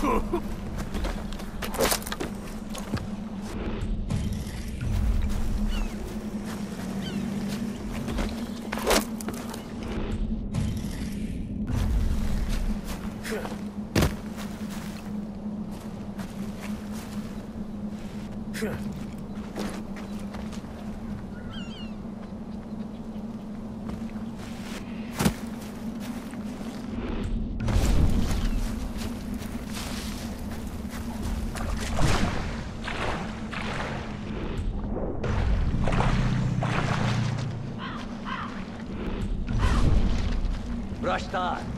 Ha ha ha! ました